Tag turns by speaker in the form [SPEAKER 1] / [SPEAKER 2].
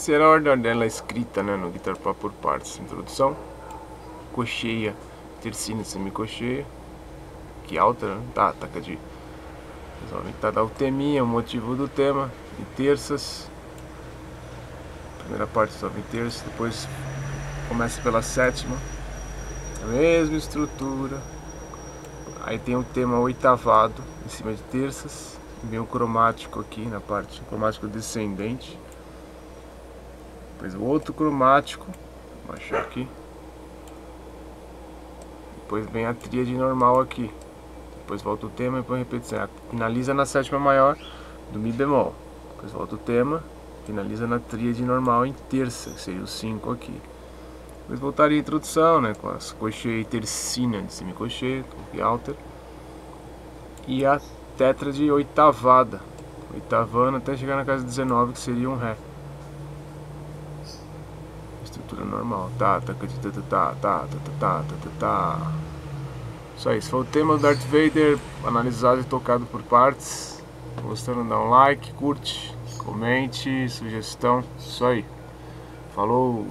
[SPEAKER 1] será a ordem dela escrita né, no Guitar Pop por partes. Introdução, cocheia, tercina, semicocheia, que alta, né? tá, taca de... Tá, dar o teminha, o motivo do tema, em terças. Primeira parte sobe em terças, depois começa pela sétima. A mesma estrutura. Aí tem o tema oitavado em cima de terças. Vem o cromático aqui na parte, cromático descendente. Depois outro cromático, vou baixar aqui. Depois vem a tríade normal aqui. Depois volta o tema e põe repetição. Finaliza na sétima maior do Mi bemol. Depois volta o tema, finaliza na tríade normal em terça, que seria o 5 aqui. Depois voltaria a introdução, né, com as cocheia e tercina de semicocheia, com alter. E a tetra de oitavada, oitavana até chegar na casa 19, que seria um Ré estrutura normal. Tá, tá, tá, tá, tá, tá, tá, tá, tá, tá. Só isso. Foi o tema do Darth Vader, analisado e tocado por partes. Gostando, dá um like, curte, comente, sugestão. Isso aí. Falou!